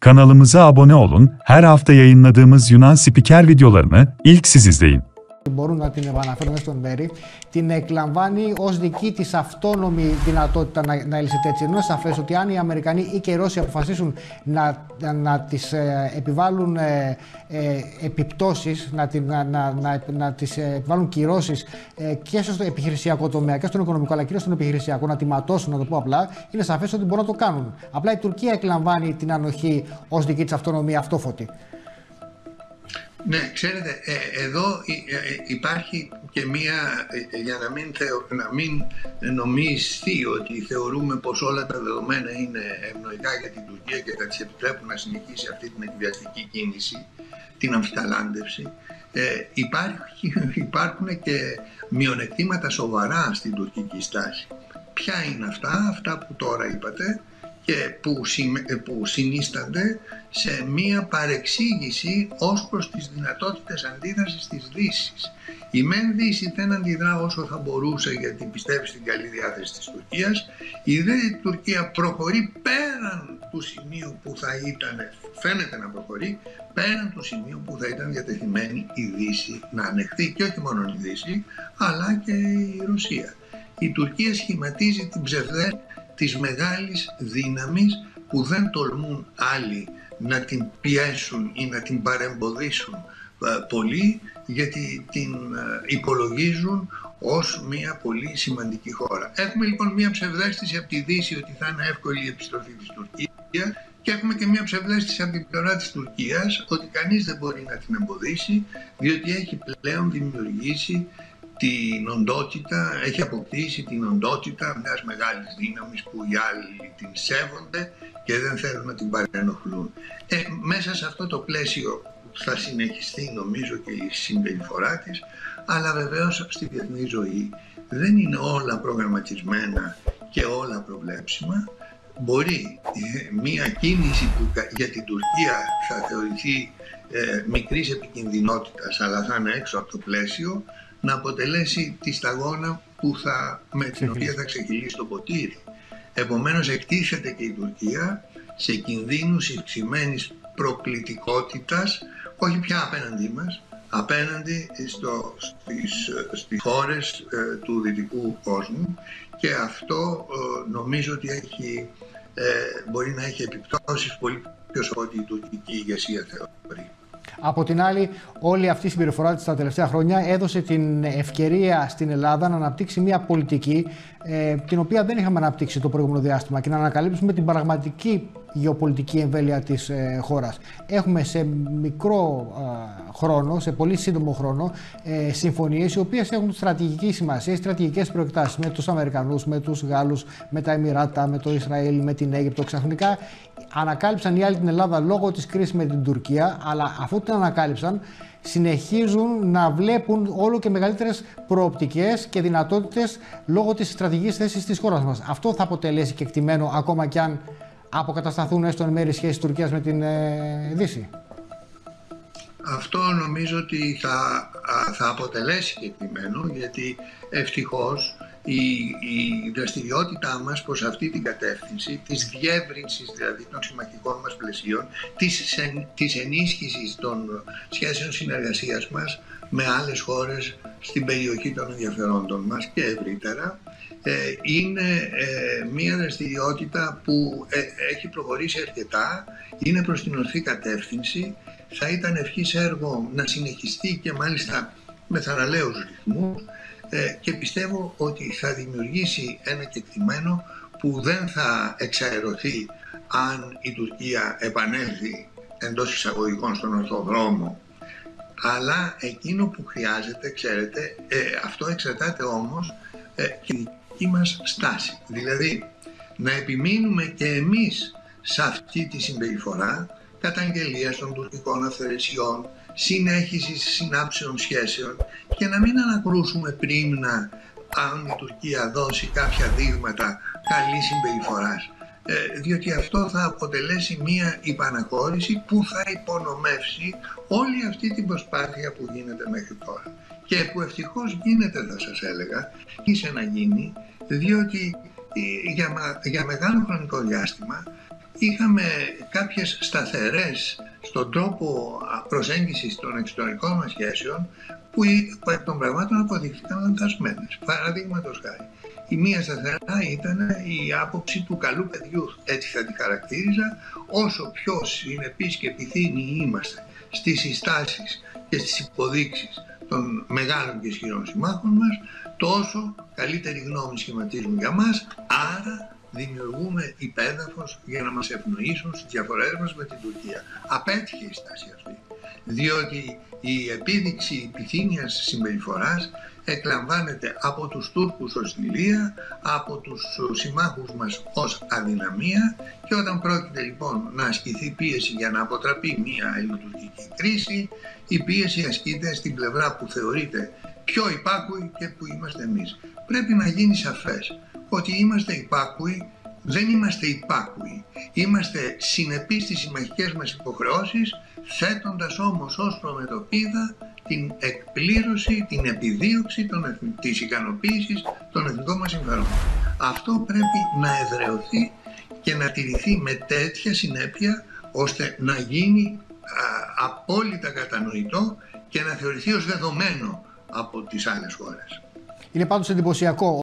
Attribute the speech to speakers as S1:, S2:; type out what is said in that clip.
S1: Kanalımıza abone olun, her hafta yayınladığımız Yunan spiker videolarını ilk siz izleyin.
S2: Μπορούν να την επαναφέρουν στον Μέρη, την εκλαμβάνει ως δική της αυτόνομη δυνατότητα να, να λύσεται έτσι. Ενώ σαφές ότι αν οι Αμερικανοί ή και οι Ρώσοι αποφασίσουν να, να, να τις ε, επιβάλλουν ε, ε, επιπτώσεις, να, να, να, να, να τις ε, επιβάλλουν κυρώσεις ε, και στο επιχειρησιακό τομέα και στον οικονομικό, αλλά κυρίως στον επιχειρησιακό, να τη ματώσουν, να το πω απλά, είναι σαφές ότι μπορούν να το κάνουν. Απλά η Τουρκία εκλαμβάνει την ανοχή ως δική της αυτονομία αυτόφωτη.
S3: Ναι, ξέρετε, ε, εδώ ε, ε, υπάρχει και μία, για να μην, θεω, να μην νομιστεί ότι θεωρούμε πως όλα τα δεδομένα είναι ευνοϊκά για την Τουρκία και θα της επιτρέπουν να συνεχίσει αυτή την εκβιαστική κίνηση, την αμφιταλάντευση. Ε, υπάρχει, υπάρχουν και μειονεκτήματα σοβαρά στην τουρκική στάση. Ποια είναι αυτά, αυτά που τώρα είπατε, και που, ε, που συνίστανται σε μία παρεξήγηση ως προς τις δυνατότητες αντίδρασης της δύσης. Η μεν Δύση δεν αντιδρά όσο θα μπορούσε γιατί πιστεύει στην καλή διάθεση της Τουρκίας. Η δε Τουρκία προχωρεί πέραν του σημείου που θα ήταν, φαίνεται να προχωρεί, πέραν του σημείου που θα ήταν διατεθειμένη η Δύση να ανεχθεί και όχι μόνο η Δύση, αλλά και η Ρωσία. Η Τουρκία σχηματίζει την ψευδέ της μεγάλης δύναμης που δεν τολμούν άλλοι να την πιέσουν ή να την παρεμποδίσουν ε, πολύ γιατί την ε, υπολογίζουν ως μια πολύ σημαντική χώρα. Έχουμε λοιπόν μια ψευδέστηση από τη Δύση ότι θα είναι εύκολη η επιστροφή της Τουρκίας και έχουμε και μια ψευδέστηση από την πλευρά της Τουρκίας ότι κανείς δεν μπορεί να την εμποδίσει διότι έχει πλέον δημιουργήσει την οντότητα, έχει αποκτήσει την οντότητα μιας μεγάλης δύναμης που οι άλλοι την σέβονται και δεν θέλουν να την παρενοχλούν. Ε, μέσα σε αυτό το πλαίσιο θα συνεχιστεί νομίζω και η συμπεριφορά της, αλλά βεβαίως στη διεθνή ζωή δεν είναι όλα προγραμματισμένα και όλα προβλέψιμα. Μπορεί ε, μία κίνηση που για την Τουρκία θα θεωρηθεί ε, μικρής επικινδυνότητας αλλά θα είναι έξω από το πλαίσιο να αποτελέσει τη σταγόνα που θα, με την οποία θα ξεκινήσει το ποτήρι. Επομένως εκτίθεται και η Τουρκία σε κινδύνους υψημένης προκλητικότητας, όχι πια απέναντί μας, απέναντι στο, στις, στις χώρες ε, του δυτικού κόσμου και αυτό ε, νομίζω ότι έχει, ε, μπορεί να έχει επιπτώσεις πολύ πιο ό,τι η τουρκική ηγεσία θεωρεί.
S2: Από την άλλη, όλη αυτή η συμπεριφορά της τα τελευταία χρόνια έδωσε την ευκαιρία στην Ελλάδα να αναπτύξει μια πολιτική ε, την οποία δεν είχαμε αναπτύξει το προηγούμενο διάστημα και να ανακαλύψουμε την πραγματική γεωπολιτική εμβέλεια της ε, χώρας. Έχουμε σε μικρό χρόνο, σε πολύ σύντομο χρόνο, ε, συμφωνίες οι οποίες έχουν στρατηγική σημασία, στρατηγικές προεκτάσεις με τους Αμερικανούς, με τους Γάλλους, με τα Εμμυράτα, με το Ισραήλ, με την Αίγυπτο. Ξαφνικά ανακάλυψαν οι άλλοι την Ελλάδα λόγω της κρίσης με την Τουρκία, αλλά αφού την ανακάλυψαν, συνεχίζουν να βλέπουν όλο και μεγαλύτερες προοπτικές και δυνατότητες λόγω της στρατηγικής θέσης της χώρας μας. Αυτό θα αποτελέσει και εκτιμένο ακόμα κι αν αποκατασταθούν έστω εν μέρει σχέσεις Τουρκίας με την ε, Δύση.
S3: Αυτό νομίζω ότι θα, θα αποτελέσει και εκτιμένο γιατί ευτυχώς η, η δραστηριότητά μας προς αυτή την κατεύθυνση της διεύρυνσης δηλαδή των συμμαχικών μας πλαισίων της, της ενίσχυσης των σχέσεων συνεργασίας μας με άλλες χώρες στην περιοχή των ενδιαφερόντων μας και ευρύτερα ε, είναι ε, μια δραστηριότητα που ε, έχει προχωρήσει αρκετά, είναι προς την ορθή κατεύθυνση, θα ήταν ευχής έργο να συνεχιστεί και μάλιστα με θαραλέους ρυθμούς και πιστεύω ότι θα δημιουργήσει ένα κεκτημένο που δεν θα εξαερωθεί αν η Τουρκία επανέλθει εντός εισαγωγικών στον ορθό δρόμο αλλά εκείνο που χρειάζεται, ξέρετε, αυτό εξαρτάται όμως ε, δική μας στάση. Δηλαδή να επιμείνουμε και εμείς σε αυτή τη συμπεριφορά καταγγελίας των τουρκικών αυθαιρεσιών, συνέχισης συνάψεων σχέσεων και να μην ανακρούσουμε πριν να αν η Τουρκία δώσει κάποια δείγματα καλής συμπεριφοράς. Ε, διότι αυτό θα αποτελέσει μία υπαναχώρηση που θα υπονομεύσει όλη αυτή την προσπάθεια που γίνεται μέχρι τώρα. Και που ευτυχώς γίνεται θα σας έλεγα ίσε να γίνει διότι ε, για, για μεγάλο χρονικό διάστημα είχαμε κάποιες σταθερές στον τρόπο προσέγγισης των εξωτερικών μας σχέσεων που εκ των πραγμάτων αποδείχθηκαν λανθασμένες. Παραδείγματος χάρη. Η μία σταθερά ήταν η άποψη του καλού παιδιού, έτσι θα τη χαρακτήριζα, όσο πιο συνεπείς και επιθύνοι είμαστε στις συστάσεις και στις υποδείξεις των μεγάλων και ισχυρών συμμάχων μας, τόσο καλύτερη γνώμη σχηματίζουν για μας, άρα δημιουργούμε υπέδαφος για να μας ευνοήσουν στις διαφορές μας με την Τουρκία. Απέτυχε η στάση αυτή, διότι η επίδειξη επιθύμιας συμπεριφοράς εκλαμβάνεται από τους Τούρκους ως δηλία, από τους συμμάχους μας ως αδυναμία και όταν πρόκειται λοιπόν να ασκηθεί πίεση για να αποτραπεί μια ελληνοτουρκική κρίση, η πίεση ασκείται στην πλευρά που θεωρείται πιο υπάκουη και που είμαστε εμείς. Πρέπει να γίνει σαφές ότι είμαστε υπάκουοι, δεν είμαστε υπάκουοι. Είμαστε συνεπείς στις συμμαχικές μας υποχρεώσεις, θέτοντας όμως ως προμετωπίδα την εκπλήρωση, την επιδίωξη των, της ικανοποίησης των εθνικών μας συμφερόντων. Αυτό πρέπει να εδρεωθεί και να τηρηθεί με τέτοια συνέπεια ώστε να γίνει απόλυτα κατανοητό και να θεωρηθεί ως δεδομένο από τις άλλες χώρες.
S2: Είναι πάντως εντυπωσιακό